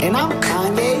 And I'm Kanye West.